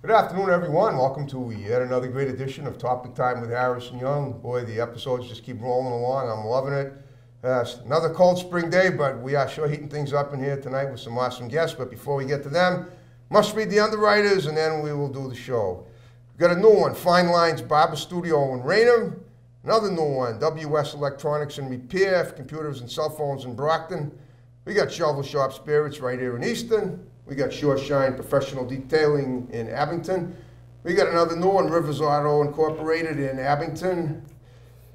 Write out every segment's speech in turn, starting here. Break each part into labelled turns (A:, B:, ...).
A: Good afternoon, everyone. Welcome to yet another great edition of Topic Time with Harrison Young. Boy, the episodes just keep rolling along. I'm loving it. Uh, another cold spring day, but we are sure heating things up in here tonight with some awesome guests. But before we get to them, must read the underwriters, and then we will do the show. We've got a new one, Fine Lines Barber Studio in Raynham. Another new one, WS Electronics and Repair computers and cell phones in Brockton. We got Shovel Shop Spirits right here in Easton. We got Shore Shine Professional Detailing in Abington. We got another new one, Rivers Auto Incorporated in Abington.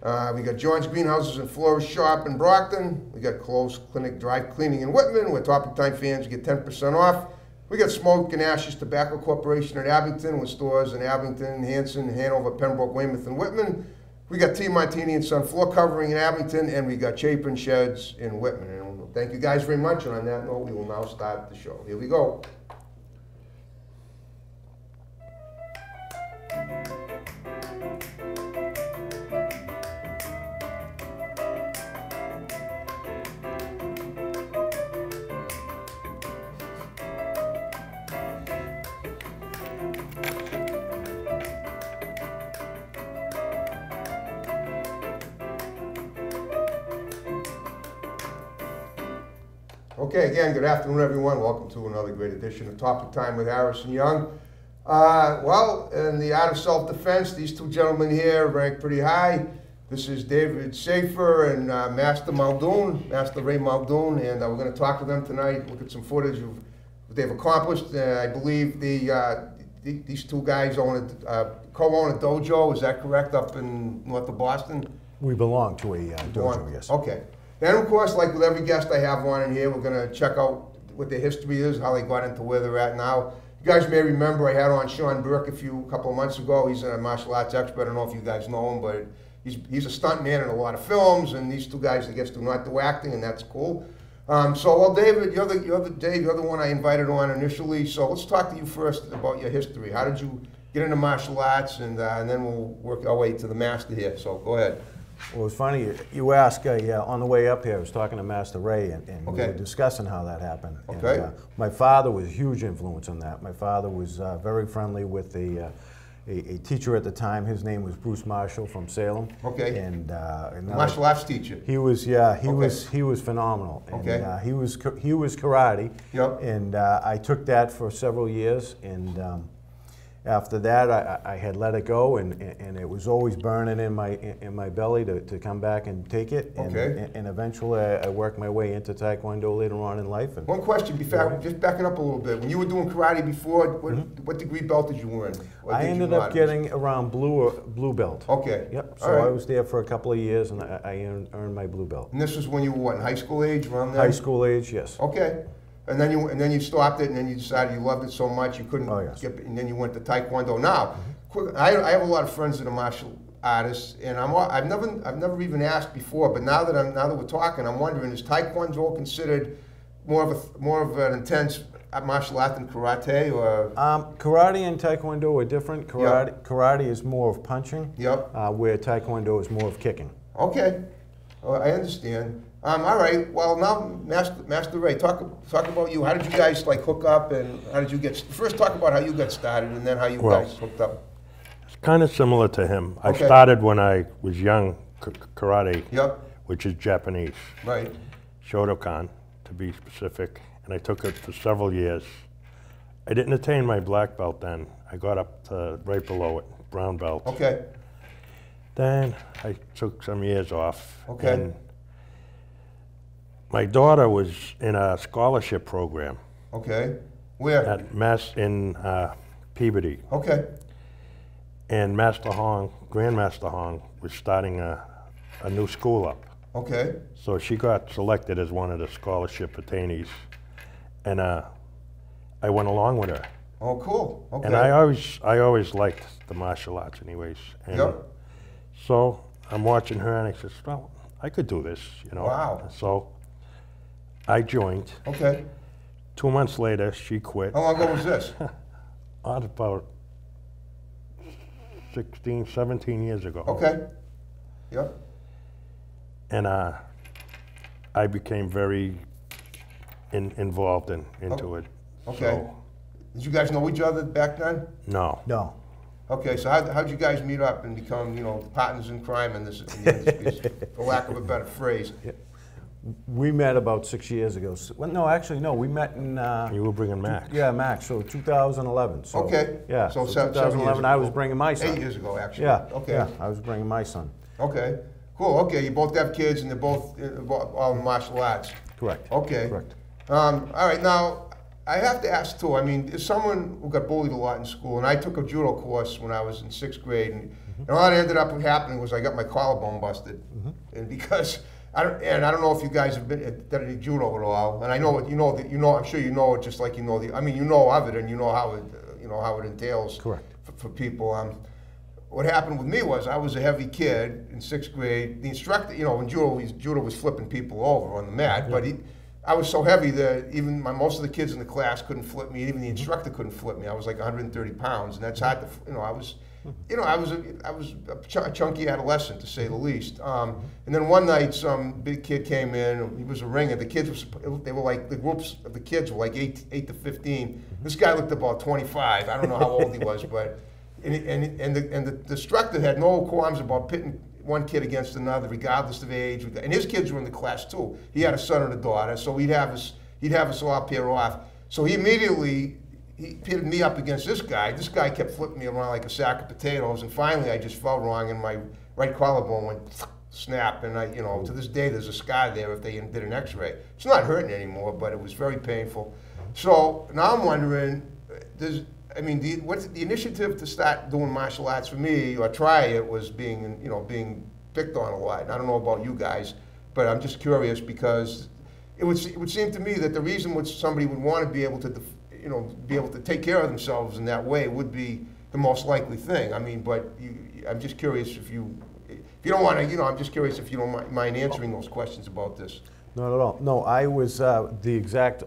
A: Uh, we got John's Greenhouses and Florist Shop in Brockton. We got Close Clinic Dry Cleaning in Whitman, where Topic Time fans get 10% off. We got Smoke and Ashes Tobacco Corporation in Abington, with stores in Abington, Hanson, Hanover, Pembroke, Weymouth, and Whitman. We got T. Martini and Son Floor Covering in Abington, and we got Chapin Sheds in Whitman. Thank you guys very much. And on that note, we will now start the show. Here we go. Good afternoon, everyone. Welcome to another great edition of Topic Time with Harrison Young. Uh, well, in the art of self-defense, these two gentlemen here rank pretty high. This is David Safer and uh, Master Muldoon, Master Ray Muldoon, and uh, we're going to talk to them tonight, look at some footage of what they've accomplished. Uh, I believe the, uh, the, these two guys own a, uh, co-own a dojo, is that correct, up in north of Boston?
B: We belong to a uh, dojo, yes.
A: Okay. Then, of course, like with every guest I have on in here, we're going to check out what their history is, how they got into where they're at now. You guys may remember I had on Sean Burke a few couple of months ago. He's a martial arts expert. I don't know if you guys know him, but he's, he's a stunt man in a lot of films. And these two guys, I guess, do not do acting, and that's cool. Um, so, well, David, you're the, you're the Dave, you're the one I invited on initially. So let's talk to you first about your history. How did you get into martial arts, and, uh, and then we'll work our way to the master here. So go ahead.
B: Well, it's funny, you ask, uh, yeah, on the way up here, I was talking to Master Ray, and, and we were discussing how that happened. And,
A: Okay.
B: uh, my father was a huge influence on that. My father was uh, very friendly with a, uh, a, a teacher at the time. His name was Bruce Marshall from Salem.
A: Okay.
B: And, uh, another-
A: Martial arts teacher.
B: He was, yeah, he
A: Okay.
B: was, he was phenomenal. And,
A: Okay.
B: uh, he was, he was karate.
A: Yep.
B: And uh, I took that for several years, and um, after that, I, I had let it go, and, and it was always burning in my, in my belly to, to come back and take it. And,
A: Okay.
B: And eventually, I worked my way into Taekwondo later on in life. And
A: One question, before, just backing up a little bit. When you were doing karate before, what, what degree belt did you earn?
B: Mm-hmm. I ended up getting around blue, or- blue belt.
A: Okay.
B: Yep, so I was there for a couple of years, and I, I earned, earned my blue belt.
A: And this was when you were what, in high school age, around there?
B: High school age, yes.
A: Okay. And then you and then you stopped it, and then you decided you loved it so much you couldn't
B: Oh, yes.
A: get. And then you went to Taekwondo. Now, quick, I, I have a lot of friends that are martial artists, and I'm I've never I've never even asked before, but now that I'm now that we're talking, I'm wondering is Taekwondo considered more of a more of an intense martial art than karate, or
B: Um, karate and Taekwondo are different. Karate, karate is more of punching,
A: yep.
B: uh, where Taekwondo is more of kicking.
A: Okay, Oh, I understand. Um, all right. Well, now, Master, Master Ray, talk talk about you. How did you guys like hook up, and how did you get? First, talk about how you got started, and then how you
C: Well-
A: guys hooked up.
C: It's kind of similar to him. I started when I was young, k- karate,
A: Yep.
C: which is Japanese,
A: Right.
C: Shotokan to be specific, and I took it for several years. I didn't attain my black belt then. I got up to right below it, brown belt.
A: Okay.
C: Then I took some years off.
A: Okay.
C: My daughter was in a scholarship program
A: Okay. Where?
C: at Mass in uh, Peabody,
A: Okay.
C: and Master Hong, Grandmaster Hong, was starting a, a new school up.
A: Okay.
C: So she got selected as one of the scholarship attainees, and uh, I went along with her.
A: Oh, cool. Okay.
C: And I always, I always liked the martial arts, anyways. And
A: Yep.
C: So I'm watching her, and I said, "Well, I could do this," you know.
A: Wow.
C: So I joined.
A: Okay.
C: Two months later, she quit.
A: How long ago was this?
C: On about 16, 17 years ago.
A: Okay. Yep.
C: And uh, I became very in, involved in, into it.
A: Okay.
C: So
A: Did you guys know each other back then?
C: No.
B: No.
A: Okay, so how, how'd you guys meet up and become, you know, partners in crime in this, in the industry, for lack of a better phrase?
B: We met about six years ago. S- Well, no, actually, no, we met in, uh,
C: You were bringing Max.
B: yeah, Max, so 2011. So,
A: Okay.
B: Yeah,
A: So
B: so
A: seven- seven years
B: 2011, I was
A: ago.
B: bringing my son.
A: Eight years ago, actually.
B: Yeah,
A: Okay.
B: yeah, I was bringing my son.
A: Okay, cool, okay, you both have kids and they're both uh, bo- all martial arts.
B: Correct.
A: Okay.
B: Correct.
A: Um, all right, now, I have to ask too, I mean, as someone who got bullied a lot in school, and I took a judo course when I was in sixth grade, and, and all that ended up happening was I got my collarbone busted. And because, I don't, and I don't know if you guys have been, done any judo at all, and I know, it- you know, that you know, I'm sure you know it just like you know the, I mean, you know of it and you know how it, uh, you know, how it entails.
B: Correct.
A: For, for people, um, what happened with me was I was a heavy kid in sixth grade. The instructor, you know, when judo, was- judo was flipping people over on the mat, but he, I was so heavy that even my most of the kids in the class couldn't flip me. Even the instructor couldn't flip me. I was like 130 pounds, and that's hard to, you know, I was, you know, I was a, I was a, ch- a chunky adolescent to say the least. Um, and then one night, some big kid came in. He was a ringer. The kids were, they were like the groups of the kids were like eight, eight to 15. This guy looked about 25. I don't know how old he was, but and, and, and, the, and the instructor had no qualms about pitting one kid against another, regardless of age. And his kids were in the class too. He had a son and a daughter, so he'd have us he'd have us all pair off. So he immediately he pitted me up against this guy. This guy kept flipping me around like a sack of potatoes, and finally I just fell wrong, and my right collarbone went snap. And I, you know, to this day there's a scar there if they did an X-ray. It's not hurting anymore, but it was very painful. So now I'm wondering, does I mean, the, what's the initiative to start doing martial arts for me or try it was being, you know, being picked on a lot. And I don't know about you guys, but I'm just curious because it would, it would seem to me that the reason which somebody would want to be able to, you know, be able to take care of themselves in that way would be the most likely thing. I mean, but you, I'm just curious if you, if you don't want to, you know, I'm just curious if you don't mind answering those questions about this.
B: Not at all. No, I was uh, the exact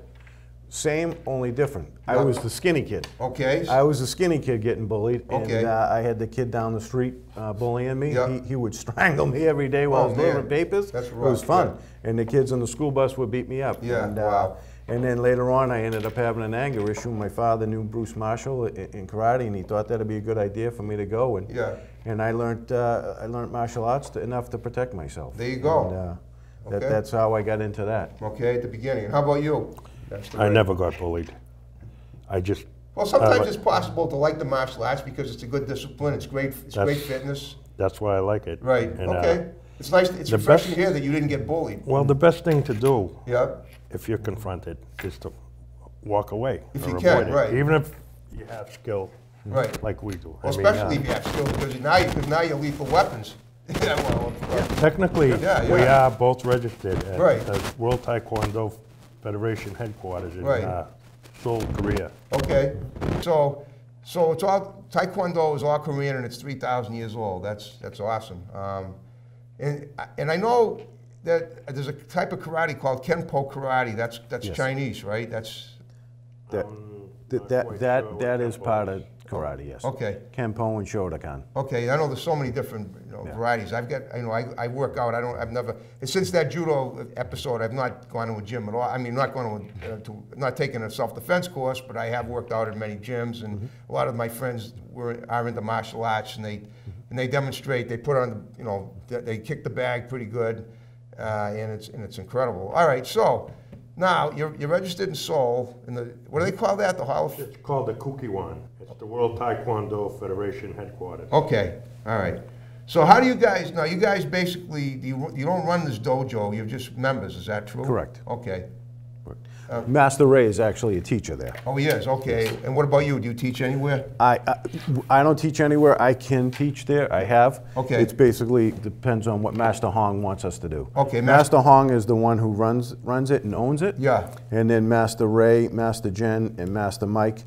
B: same, only different. I was the skinny kid.
A: Okay?
B: I was the skinny kid getting bullied,
A: Okay.
B: and uh, I had the kid down the street uh, bullying me.
A: Yeah.
B: He, he would strangle me every day while
A: Oh,
B: I was delivering papers.
A: That's
B: It was fun,
A: yeah.
B: and the kids on the school bus would beat me up.
A: Yeah,
B: and,
A: wow.
B: And then later on, I ended up having an anger issue. My father knew Bruce Marshall in, in karate, and he thought that'd be a good idea for me to go. And
A: Yeah.
B: and I learned uh, I learned martial arts to, enough to protect myself.
A: There you go.
B: And, uh, that,
A: Okay.
B: that's how I got into that.
A: Okay, at the beginning. And how about you? That's the
C: I never got bullied. I just,
A: Well, sometimes
C: Uh,
A: it's possible to like the martial arts because it's a good discipline. It's great. It's great fitness.
C: that's why I like it.
A: Right.
C: And, uh,
A: okay. It's nice. It's
C: the
A: refreshing
C: best-
A: to hear that you didn't get bullied.
C: Well, the best thing to do
A: Yeah.
C: If you're confronted is to walk away
A: If
C: or
A: you can,
C: it.
A: right.
C: Even if you have skill
A: Right.
C: like we do.
A: Well,
C: mean,
A: especially
C: uh,
A: if you have skill, because now you because now you're lethal weapons. yeah. Well.
C: Technically,
A: Yeah,
C: we
A: yeah.
C: are both registered at
A: Right.
C: the World Taekwondo Federation headquarters in
A: Right.
C: uh, Seoul, Korea.
A: Okay. So. So it's all Taekwondo is all Korean and it's three thousand years old. That's that's awesome. Um, and and I know that there's a type of karate called Kenpo karate. That's that's
B: Yes.
A: Chinese, right? That's
B: That
C: I'm
B: that that
C: quite
B: that,
C: sure
B: that is part
C: is.
B: of karate. Yes.
A: okay.
B: Kenpo and Shotokan.
A: Okay, I know there's so many different you know,
B: Yeah.
A: varieties. I've got, you know, I, I work out. I don't, I've never, since that judo episode, I've not gone to a gym at all. I mean, not going to, uh, to not taking a self-defense course, but I have worked out in many gyms, and
B: Mm-hmm.
A: a lot of my friends were are into martial arts, and they and they demonstrate. They put on, the, you know, they, they kick the bag pretty good, uh, and it's and it's incredible. All right, so now you're you're registered in Seoul, in the what do they call that? The Hall of
C: It's called the Kukkiwon. It's the World Taekwondo Federation headquarters.
A: Okay, all right. So how do you guys, now you guys basically, you, you don't run this dojo, you're just members, is that true?
B: Correct.
A: Okay.
B: Uh, Master Ray is actually a teacher there.
A: Oh, he is, okay. And what about you? Do you teach anywhere?
B: I, I I don't teach anywhere. I can teach there. I have.
A: Okay.
B: It's basically depends on what Master Hong wants us to do.
A: Okay, Mas-
B: Master Hong is the one who runs runs it and owns it.
A: Yeah.
B: And then Master Ray, Master Jen, and Master Mike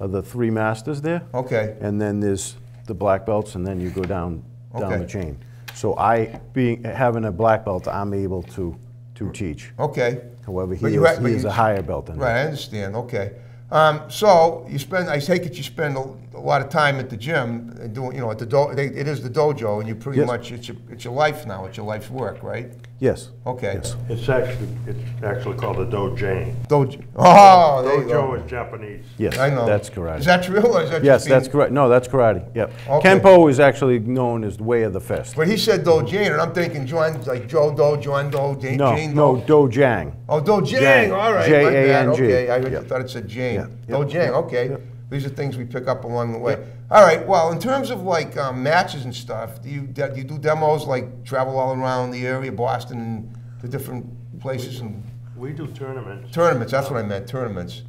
B: are the three masters there.
A: Okay.
B: And then there's the black belts, and then you go down down
A: Okay.
B: the chain. So I, being having a black belt, I'm able to to teach.
A: Okay.
B: However, he is, he is a higher belt than me.
A: Right, I understand, okay. Um, so you spend, I take it you spend a, a lot of time at the gym, doing, you know, at the do, they, it is the dojo, and you pretty
B: Yes.
A: much, it's your, it's your life now, it's your life's work, right?
B: Yes.
A: Okay.
B: Yes.
C: It's actually, it's actually called a dojane.
A: Dojo. Oh, oh, there you
C: Dojo is Japanese.
B: Yes,
A: I know.
B: that's karate.
A: Is that true or is that
B: yes,
A: just
B: that's correct. No, that's karate. Yep.
A: Okay.
B: Kenpo is actually known as the way of the fist.
A: But he said dojane, and I'm thinking John, like Joe Do, John Do, Jane,
B: No,
A: Jane
B: no,
A: Do.
B: dojang.
A: Oh, Dojang.
B: Jang.
A: All right. my bad.
B: J-A-N-G.
A: Okay, I
B: Yep.
A: thought it said Jane.
B: Yeah.
A: Dojang.
B: Yep.
A: Okay.
B: Yep.
A: These are things we pick up along the way. All right. Well, in terms of like um, matches and stuff, do you do you do demos like travel all around the area, Boston, and the different places and
C: We do tournaments.
A: tournaments? That's what I meant. Tournaments.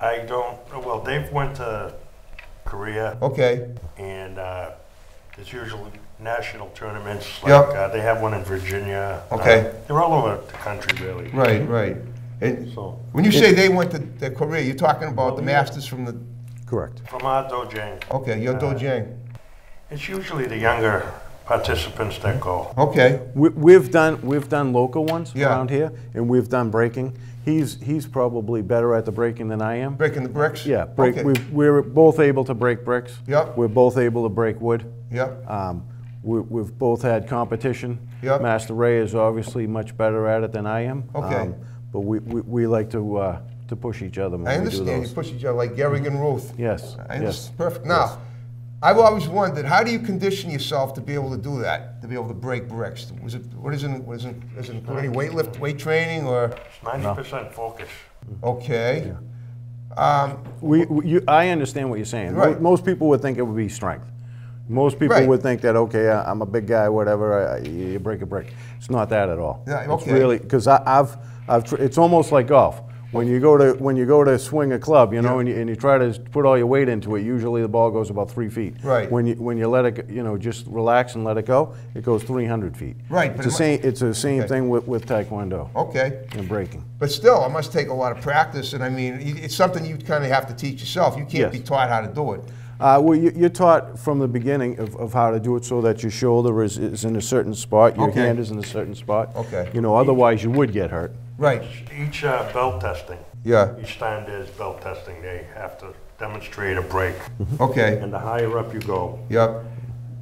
C: I don't, well, Dave went to Korea
A: Okay.
C: and uh, there's usually national tournaments.
A: Yep.
C: Like, uh, they have one in Virginia.
A: Okay.
C: Uh, They're all over the country, really.
A: Right. Right. And
C: So,
A: when you say they went to, to Korea, you're talking about the
C: Well, yeah.
A: masters from the.
B: Correct.
C: from our dojang,
A: Okay, you're Dojang.
C: it's usually the younger participants that go.
A: Okay.
B: We, we've done we've done local ones
A: Yeah.
B: around here, and we've done breaking. He's he's probably better at the breaking than I am.
A: Breaking the bricks.
B: Yeah, break.
A: Okay.
B: we we're both able to break bricks.
A: Yep.
B: We're both able to break wood.
A: Yep.
B: Um, we, we've both had competition.
A: Yep.
B: Master Ray is obviously much better at it than I am. Um,
A: Okay.
B: But we, we, we like to uh, to push each other when
A: I
B: we do
A: understand. You push each other like Gehrig and Ruth.
B: Yes.
A: I
B: yes.
A: Perfect. Now, I've always wondered, how do you condition yourself to be able to do that, to be able to break bricks? Was it, what is it, what is it, is it any weight lift, weight training, or,
C: ninety percent focus.
A: okay? Um,
B: We, we- you, I understand what you're saying.
A: Right.
B: Most people would think it would be strength. Most people
A: Right.
B: would think that okay, I- I'm a big guy, whatever. I, I- you break a brick. It's not that at all.
A: Yeah,
B: It's
A: okay.
B: really because I've, I've. tr- It's almost like golf. When you go to when you go to swing a club, you know,
A: Yeah.
B: and, you, and you try to put all your weight into it, usually the ball goes about three feet.
A: Right.
B: When you when you let it, you know, just relax and let it go, it goes 300 feet.
A: Right,
B: It's the same. It's the same
A: Okay.
B: thing with, with taekwondo
A: okay.
B: and breaking.
A: But still, it must take a lot of practice, and I mean, it's something you kind of have to teach yourself. You can't
B: Yes.
A: be taught how to do it.
B: Uh, well, you, you're taught from the beginning of, of how to do it so that your shoulder is, is in a certain spot, your
A: Okay.
B: hand is in a certain spot.
A: Okay.
B: You know, otherwise you would get hurt.
A: Right.
C: Each uh, belt testing,
A: Yeah.
C: each time there's belt testing, they have to demonstrate a break.
A: Okay.
C: And the higher up you go,
A: Yep.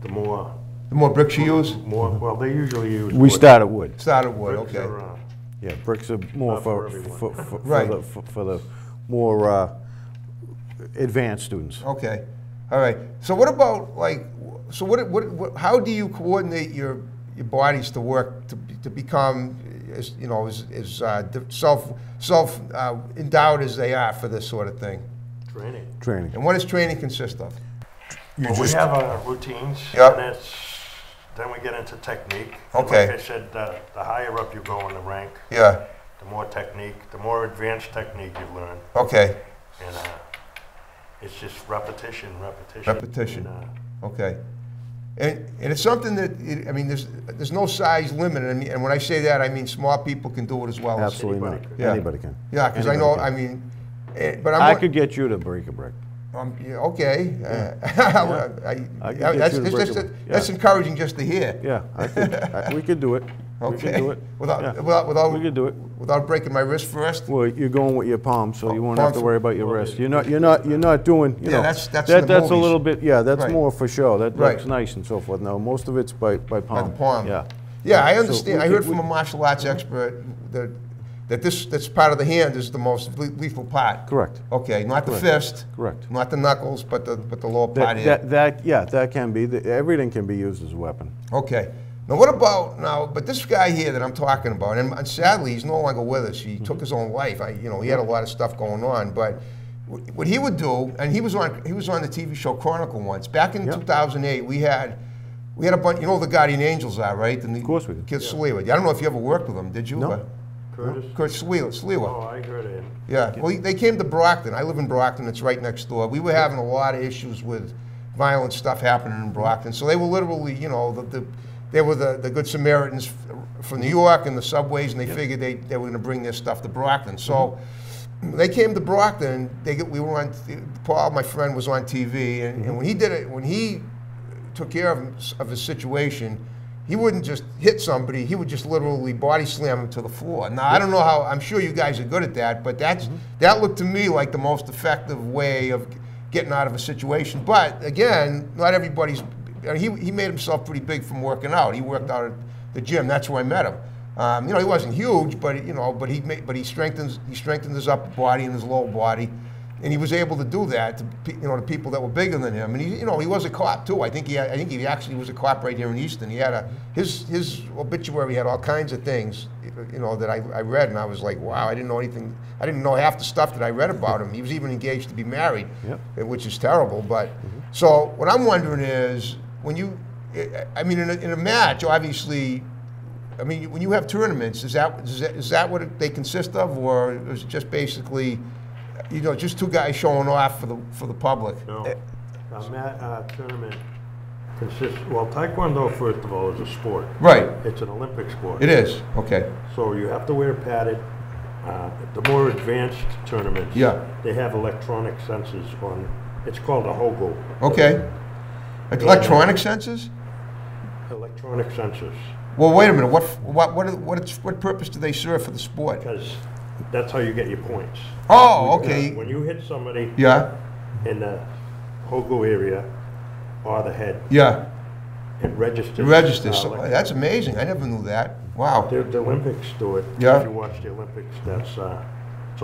C: the more,
A: The more bricks you use,
C: more, well, they usually use.
B: We
C: wood.
B: start at wood.
A: start at wood.
C: Bricks
A: Okay.
C: are, uh,
B: Yeah, bricks are more
C: Not
B: for,
C: for
B: for, for, for
A: Right.
B: the, for, for the more uh, advanced students.
A: Okay, all right. So what about like, so what, what, what how do you coordinate your, your bodies to work to, to become, as, you know, as, as uh, self, self uh, endowed as they are for this sort of thing?
C: Training.
B: Training.
A: And what does training consist of? You
C: Well, we have our routines,
A: Yep.
C: and it's, then we get into technique.
A: Okay.
C: Like I said, the, the higher up you go in the rank,
A: yeah,
C: the more technique, the more advanced technique you learn,
A: okay,
C: and uh, it's just repetition, repetition.
A: Repetition.
C: And, uh,
A: okay. And, and it's something that, it, I mean, there's, there's no size limit, and, and when I say that, I mean small people can do it as well.
B: Absolutely not.
C: anybody
A: could. Yeah.
B: Anybody can.
A: Yeah, because I know,
B: can.
A: I mean, eh, but I'm.
B: I could get you to break a brick.
A: Um, yeah, okay. Uh, I-
B: I
A: yeah,
B: get
A: that's,
B: you to
A: it's
B: break
A: just-
B: a-
A: that's encouraging just to hear.
B: Yeah, I could, I, we could do it. We
A: Okay.
B: could do it.
A: Without,
B: Yeah.
A: without, without,
B: We could do it.
A: without breaking my wrist first.
B: Well, you're going with your palm, so you won't have to worry about your wrist. You're not, you're not, you're not doing, you
A: Yeah,
B: know.
A: that's- that's
B: that, That's a little bit, yeah, that's
A: Right.
B: more for show. That
A: Right.
B: looks nice and so forth. No, most of it's by, by palm.
A: By the palm.
B: Yeah.
A: Yeah, I understand.
B: we
A: I heard
B: could-
A: from a martial arts mm-hmm. expert that that this that's part of the hand is the most lethal part.
B: Correct.
A: Okay, not the fist.
B: Correct.
A: Not the knuckles, but the but the lower part
B: That,
A: here.
B: that, that, yeah, that can be, the- everything can be used as a weapon.
A: Okay. Now, what about now? But this guy here that I'm talking about, and, and sadly, he's no longer with us. He
B: Mm-hmm.
A: took his own life. I, you know, he had a lot of stuff going on. But what he would do, and he was on he was on the TV show Chronicle once. Back in
B: Yeah.
A: 2008, we had we had a bunch. You know, the Guardian Angels are right. The,
B: Of course we do.
A: Kid Sliwa. I don't know if you ever worked with him. Did you?
B: No.
A: But-
C: Curtis?
A: Kurt Sliwa. Sliwa.
C: Oh, I heard of him.
A: Yeah, well, they came to Brockton. I live in Brockton, it's right next door. We were having a lot of issues with violent stuff happening in Brockton. So they were literally, you know, the, the, they were the, the Good Samaritans from New York and the subways, and they figured they, they were going to bring their stuff to Brockton. So mm-hmm. they came to Brockton. They get, we were on, Paul, my friend, was on TV, and, and mm-hmm. when he did it, when he took care of, of his situation, he wouldn't just hit somebody, he would just literally body slam him to the floor. Now, I don't know how, I'm sure you guys are good at that, but that's, mm-hmm. that looked to me like the most effective way of getting out of a situation. But again, not everybody's, he, he made himself pretty big from working out. He worked out at the gym. That's where I met him. Um, you know, he wasn't huge, but you know, but he made, but he strengthens he strengthened his upper body and his lower body, and he was able to do that to you know to people that were bigger than him. And he you know he was a cop too. I think he had, I think he actually was a cop right here in Easton. He had a his his obituary had all kinds of things you know that I, I read, and I was like, wow, I didn't know anything. I didn't know half the stuff that I read about him. He was even engaged to be married,
B: Yep.
A: which is terrible. But so what I'm wondering is when you, eh, I mean, in a, in a match, obviously. I mean, when you have tournaments, is that is that, is that what they consist of, or is it just basically, you know, just two guys showing off for the for the public?
C: No, a ma- uh, tournament consists, well, Taekwondo, first of all, is a sport.
A: Right.
C: It's an Olympic sport.
A: It is okay.
C: So you have to wear padded. Uh, The more advanced tournaments.
A: Yeah.
C: They have electronic sensors on, it's called a HOGO.
A: Okay. Electronic sensors?
C: Electronic sensors,
A: Well, wait a minute. What what what what, it's, what purpose do they serve for the sport?
C: because that's how you get your points.
A: Oh, okay.
C: When you hit somebody
A: Yeah,
C: in the HOGO area or the head,
A: yeah.
C: it registers.
A: It registers.
C: uh,
A: So, that's amazing. I never knew that. Wow.
C: The, the Olympics do it.
A: Yeah.
C: If you watch the Olympics, that's, uh,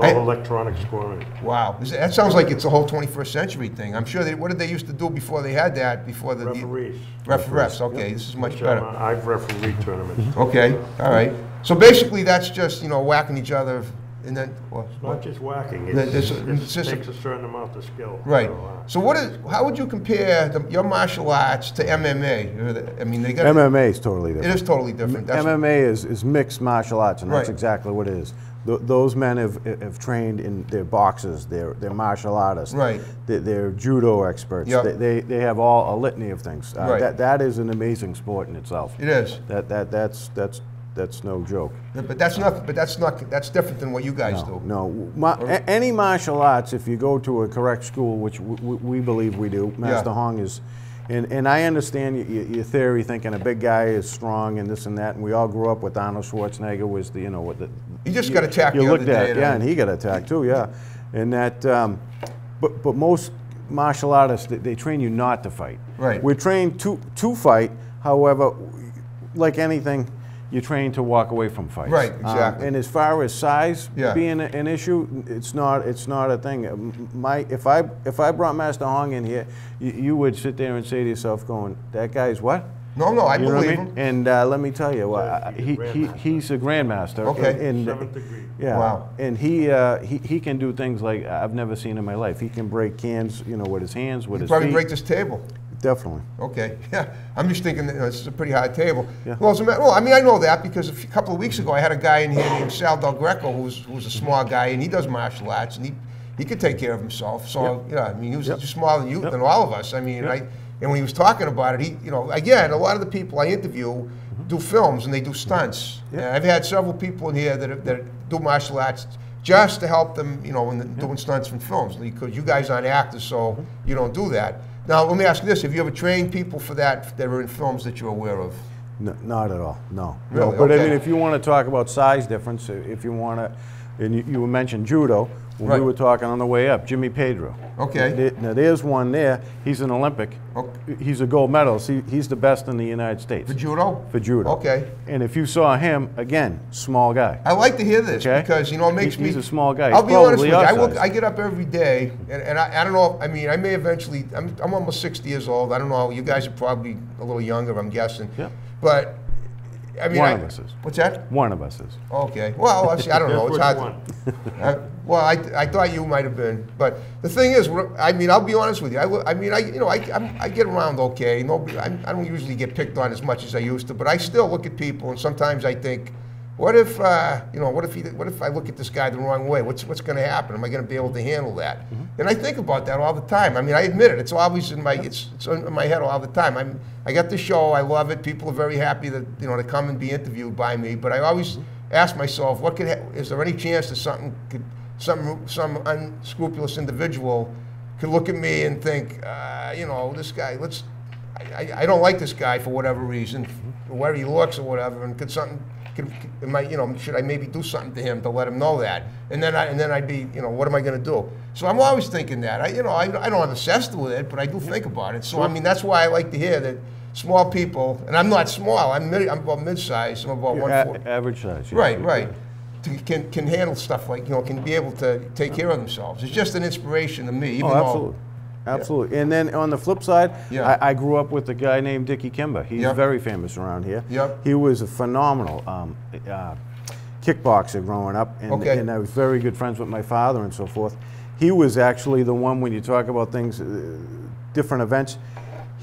C: it's
A: I-
C: all electronic scoring.
A: Wow. Is that that sounds like it's a whole 21st century thing. I'm sure they. What did they used to do before they had that? Before the
C: Referees.
A: Ref, refs. Okay, this is much
C: Which, um,
A: better.
C: I've refereed tournaments.
A: Okay. All right. So basically, that's just you know whacking each other, and then. Well,
C: Not just whacking,
A: There-
C: it's,
A: there's a-
C: it
A: just
C: takes a certain amount of skill.
A: Right.
C: So, uh,
A: So what is? How would you compare the, your martial arts to MMA? I mean, they got.
B: MMA is totally different.
A: It is totally different. That's,
B: MMA is, is mixed martial arts, and that's exactly what it is. Th- those men have, have trained in their boxers, they're, they're martial artists.
A: Right.
B: They're, they're judo experts.
A: Yep.
B: They, they, they have all a litany of things. Uh,
A: Right.
B: that, that is an amazing sport in itself.
A: It is.
B: That, that, that's, that's, that's no joke.
A: But that's not. But that's not. That's different than what you guys
B: No,
A: do.
B: no. Ma- any martial arts, if you go to a correct school, which we believe we do, Master
A: Yeah.
B: Hong is, and, and I understand y- y- your theory, thinking a big guy is strong and this and that, and we all grew up with Arnold Schwarzenegger was the, you know, what the.
A: He just
B: you-
A: got attacked
B: You
A: the
B: looked
A: other
B: at, yeah, and he got attacked too, yeah. And that, um, but, but most martial artists, they, they train you not to fight.
A: Right.
B: We're trained to, to fight, however, like anything, you're trained to walk away from fights.
A: Right,
B: Um,
A: exactly.
B: and as far as size
A: Yeah.
B: being a- an issue, it's not. It's not a thing. Um, My if I if I brought Master Hong in here, you, you would sit there and say to yourself, "Going, that guy's what?"
A: No, no, I
B: you
A: believe
B: I mean?
A: him.
B: And uh, let me tell you, uh, he,
C: he's a
B: he
C: grandmaster.
B: he's a grandmaster.
A: Okay.
B: And,
C: Seventh degree.
B: Yeah.
A: Wow.
B: And he, uh, he he can do things like I've never seen in my life. He can break cans, you know, with his hands, with
A: You
B: his
A: probably
B: feet.
A: break this table.
B: Definitely.
A: Okay, yeah. I'm just thinking that you know, this is a pretty hard table.
B: Yeah.
A: Well, as a matter, well, I mean, I know that because a few- couple of weeks ago I had a guy in here named Sal Del Greco who's who's a small guy and he does martial arts and he he could take care of himself. So yeah, I mean, he was
B: Yep.
A: just smaller than you
B: Yep.
A: than all of us. I mean, I and when he was talking about it, he you know again a lot of the people I interview mm-hmm. do films and they do stunts.
B: Yeah.
A: I've had several people in here that are- that do martial arts just to help them, you know, in the, doing stunts from films because you guys aren't actors, so mm-hmm. you don't do that. Now, let me ask you this: Have you ever trained people for that that are in films that you're aware of?
B: No, not at all. No.
A: Really?
B: No. But I mean, if you want to talk about size difference, if you want to, and you, you mentioned judo. When
A: Right.
B: we were talking on the way up, Jimmy Pedro.
A: Okay.
B: There- Now there's one there. He's an Olympic.
A: Okay.
B: He's a gold medalist. He, he's the best in the United States.
A: For judo?
B: For judo.
A: Okay.
B: And if you saw him again, small guy.
A: I like to hear this
B: Okay.
A: because you know it makes
B: He-
A: me.
B: he's a small guy.
A: I'll
B: He's
A: be honest with you. I, will. I get up every day, and, and I, I don't know. I mean, I may eventually. I'm, I'm almost 60 years old. I don't know. You guys are probably a little younger. I'm guessing.
B: Yeah.
A: But I mean,
B: One
A: I,
B: of us is.
A: What's that?
B: One of us is.
A: Okay. Well, I I don't know. It's hard.
C: one?
A: Uh, well, I, I thought you might have been, but the thing is, I mean, I'll be honest with you. I, I mean, I you know, I, I'm, I get around okay. Nobody, I, I don't usually get picked on as much as I used to, but I still look at people, and sometimes I think, what if, uh, you know, what if he, what if I look at this guy the wrong way? What's what's going to happen? Am I going to be able to handle that? And I think about that all the time. I mean, I admit it. It's always in my, it's, it's in my head all the time. I'm, I got the show. I love it. People are very happy that you know to come and be interviewed by me. But I always ask myself, what could, ha- is there any chance that something could, some some unscrupulous individual could look at me and think, uh, you know, this guy, let's, I, I, I don't like this guy for whatever reason, where he looks or whatever, and could something, could, am I, you know, should I maybe do something to him to let him know that? And then I, and then I'd be, you know, what am I going to do? So I'm always thinking that. I, you know, I, I don't have obsessed with it, but I do think about it. So I mean, that's why I like to hear that, small people, and I'm not small. I'm mid, I'm about mid-sized. I'm about one
B: average size. yeah.
A: Right, right. To, can can handle stuff like you know can be able to take care of themselves. It's just an inspiration to me. Oh, even
B: Oh,
A: though,
B: absolutely. And then on the flip side,
A: Yeah.
B: I, I grew up with a guy named Dickie Kimba. He's
A: Yep.
B: very famous around here.
A: Yep.
B: He was a phenomenal um, uh, kickboxer growing up, and,
A: Okay.
B: and I was very good friends with my father and so forth. He was actually the one when you talk about things, uh, different events.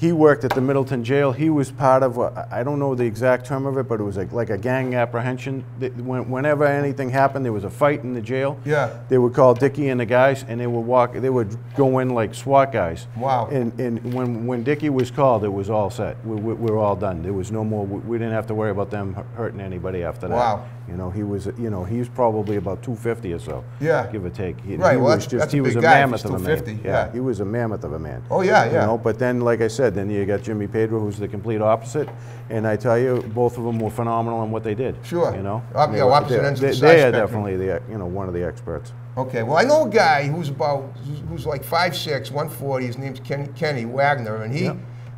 B: He worked at the Middleton jail. He was part of, a, I don't know the exact term of it, but it was like, like a gang apprehension. Whenever anything happened, there was a fight in the jail.
A: Yeah.
B: They would call Dickie and the guys, and they would walk. They would go in like SWAT guys.
A: Wow.
B: And and when when Dickie was called, it was all set. We, we, we were all done. There was no more. We, we didn't have to worry about them hurting anybody after that.
A: Wow.
B: You know, he was. You know, he was probably about 250 or so.
A: Yeah.
B: Give or take. He,
A: Right,
B: He
A: well,
B: was
A: that's-
B: just.
A: that's a
B: he was
A: big
B: a
A: guy
B: mammoth of a man.
A: 250, yeah.
B: He was a mammoth of a man.
A: Oh, yeah,
B: You
A: yeah.
B: know, but then, like I said, then you got Jimmy Pedro, who's the complete opposite. And I tell you, both of them were phenomenal in what they did.
A: Sure.
B: You know. They
A: yeah,
B: were-
A: opposite
B: they-
A: ends of the
B: they- They are
A: spectrum.
B: definitely the you know one of the experts.
A: Okay, well, I know a guy who's about, who's- who's like 5'6", 140. His name's Kenny, Kenny Wagner, and he,
B: Yep.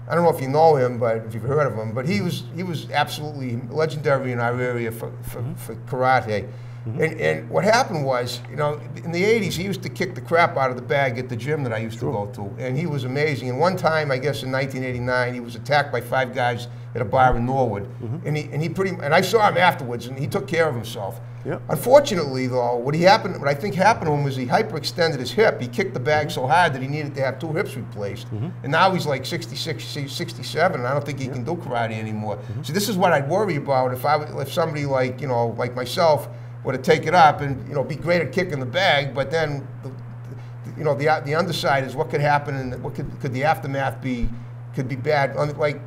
A: I don't know if you know him, but if you've heard of him, but he was he was absolutely legendary in our area for, for,
B: Mm-hmm.
A: for karate. Mm-hmm. And, and what happened was, you know, in the 80s, he used to kick the crap out of the bag at the gym that I used to go to. And he was amazing. And one time, I guess in 1989, he was attacked by five guys at a bar in Norwood.
B: Mm-hmm.
A: And, he, and he pretty, and I saw him afterwards, and he took care of himself.
B: Yep.
A: Unfortunately, though, what he happened, what I think happened to him was he hyperextended his hip. He kicked the bag mm-hmm. so hard that he needed to have two hips replaced. Mm-hmm. And now he's like 66, 67, and I don't think he can do karate anymore. So this is what I'd worry about if I if somebody like you know like myself were to take it up and you know be great at kicking the bag, but then the, you know the the underside is what could happen and what could could the aftermath be could be bad. Like.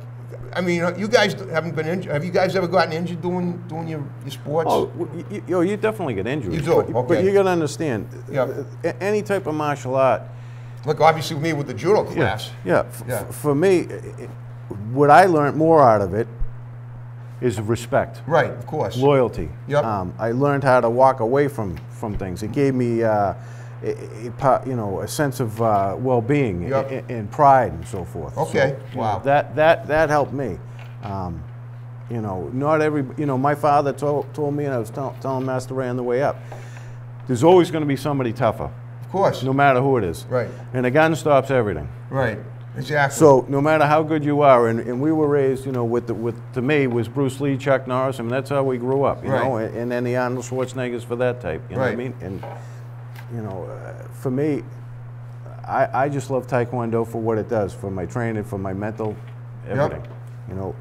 A: I mean, you guys haven't been injured. Have you guys ever gotten injured doing doing your, your sports?
B: Oh, w- y- y- yo, you definitely get injured.
A: You do,
B: But, but
A: okay.
B: you got to understand,
A: Yep.
B: any type of martial art.
A: Look, obviously, me with the judo class.
B: Yeah. f-
A: Yeah.
B: for me, what I learned more out of it is respect,
A: Right, of course.
B: loyalty.
A: Yep.
B: Um, I learned how to walk away from from things. It gave me. Uh, a, a you know, a sense of uh, well-being
A: Yep.
B: and, and pride and so forth. So,
A: Okay,
B: know,
A: wow.
B: that that that helped me. Um, you know, not every. You know, my father told, told me, and I was tell, telling Master Ray on the way up. There's always going to be somebody tougher,
A: Of course.
B: no matter who it is.
A: Right.
B: And a gun stops everything.
A: Right. Exactly.
B: So no matter how good you are, and, and we were raised, you know, with the, with to me was Bruce Lee, Chuck Norris. I mean, that's how we grew up, you know, and, and then the Arnold Schwarzeneggers for that type. You know what I mean? And you know, uh, for me, I, I just love Taekwondo for what it does, for my training, for my mental, everything. You know,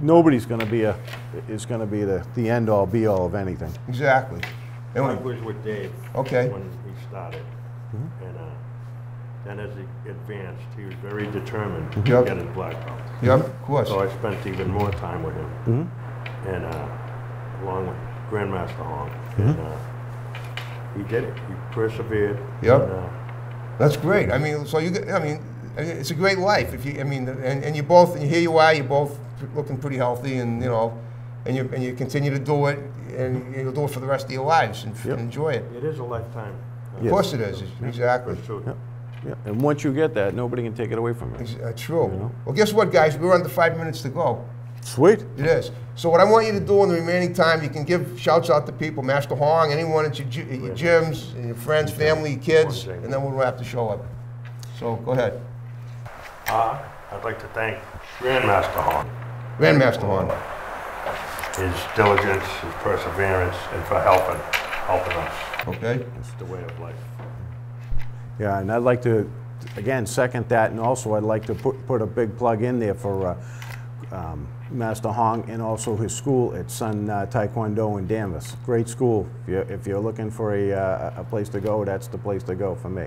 B: nobody's going to be a is going to be the the end all be all of anything.
A: exactly. And
C: I was with Dave.
A: Okay.
C: When he started. And uh, then as he advanced, he was very determined to
A: Yep.
C: get his black belt.
A: Yep, of course.
C: So I spent even more time with him. And uh, along with Grandmaster Hong. And uh, he did it. He persevered.
A: Yep.
C: And, uh,
A: That's great. I mean, so you, get- I mean, it's a great life. If you, I mean, and, and you both, and here you are, you're both looking pretty healthy, and you know, and you and you continue to do it, and you'll do it for the rest of your lives and,
B: Yep.
A: and enjoy it.
C: it is a lifetime. uh,
A: Of course, it is. Exactly.
C: pursuit.
B: Yeah. And once you get that, nobody can take it away from you.
A: Ex- uh, true. Well, guess what, guys? We're under five minutes to go.
B: Sweet.
A: It is. So what I want you to do in the remaining time, you can give shouts out to people, Master Hong, anyone at your, at your gyms, and your friends, family, your kids, and then we'll wrap the show up. So go ahead.
C: Uh, I'd like to thank Grandmaster Hong.
A: Grandmaster Hong.
C: his diligence, his perseverance, and for helping, helping us.
A: Okay?
C: It's the way of life.
B: Yeah, and I'd like to, again, second that, and also I'd like to put, put a big plug in there for uh, um, Master Hong and also his school at Sun uh, Taekwondo in Danvers. Great school. If you're, if you're looking for a, uh, a place to go, that's the place to go for me.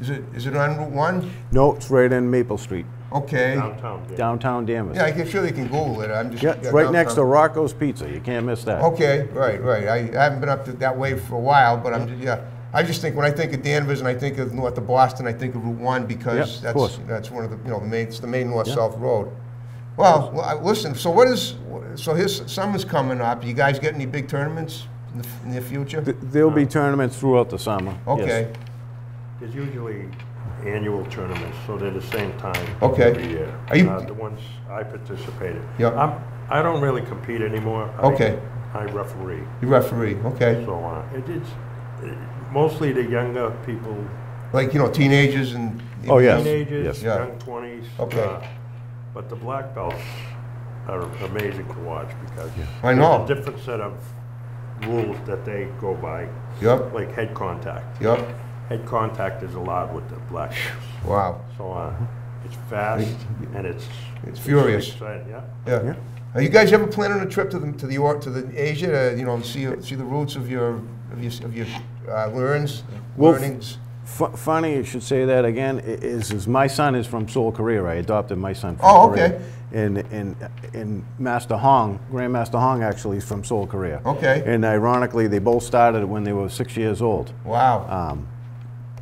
A: Is it is it on Route One?
B: No, it's right in Maple Street,
A: Okay.
C: Downtown, yeah.
B: downtown Danvers.
A: Yeah, I'm sure they can Google it. I'm just
B: Yeah, it's right next to Rocco's Pizza. You can't miss that.
A: Okay, right, right. I, I haven't been up to that way for a while, but I'm just, yeah. I just think when I think of Danvers and I think of north of Boston, I think of Route One because
B: Yep, of
A: that's
B: course.
A: that's one of the you know the main it's the main north south road. Well, well, I- listen. So what is so his summer's coming up? You guys get any big tournaments in the f- near future?
B: Th- There'll be tournaments throughout the summer. yes.
A: Okay.
C: There's usually annual tournaments, so they're the same time
A: Okay.
C: every year.
A: Are you-
C: Uh, The ones I participated.
A: Yep.
C: I'm, I don't really compete anymore. I-
A: Okay.
C: I referee,
A: You referee, okay.
C: so uh, it is, it- mostly the younger people,
A: Like, you know, teenagers and.
B: Oh, yes.
C: teenagers,
B: yes.
C: Young twenties.
A: Okay.
C: But the black belts are amazing to watch because.
A: I know.
C: there's a different set of rules that they go by,
A: Yep,
C: like head contact.
A: yep,
C: Head contact is allowed with the black belts.
A: wow,
C: So, uh, it's fast and it's.
A: It's furious.
C: exciting, Yeah.
A: yeah.
B: Yeah.
A: Are you guys ever planning a trip to the, to the, or- to the Asia, to, you know, see, see the roots of your, of your, of your, uh, learns,
B: Well,
A: learnings?
B: Fu- Funny you should say that again, is, is my son is from Seoul, Korea. I adopted my son from
A: Oh,
B: Korea.
A: okay.
B: And, and, and Master Hong, Grandmaster Hong actually is from Seoul, Korea.
A: Okay.
B: And ironically, they both started when they were six years old.
A: Wow,
B: Um,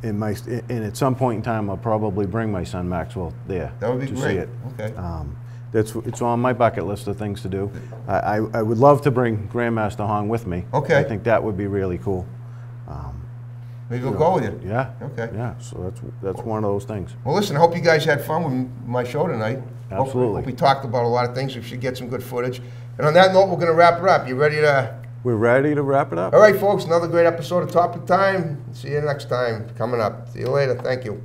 B: and my, and at some point in time, I'll probably bring my son Maxwell there.
A: that would be
B: to see it.
A: okay.
B: Um, that's, it's on my bucket list of things to do. I, I, I would love to bring Grandmaster Hong with me.
A: Okay.
B: I think that would be really cool. Um,
A: Maybe we'll go with you.
B: yeah.
A: Okay.
B: Yeah, so that's, that's one of those things.
A: Well, listen, I hope you guys had fun with my show tonight. Hope-
B: Absolutely.
A: Hope we talked about a lot of things, we should get some good footage. And on that note, we're gonna wrap it up. You ready to?
B: We're ready to wrap it up?
A: All right, folks, another great episode of Topic Time. See you next time, coming up. See you later, thank you.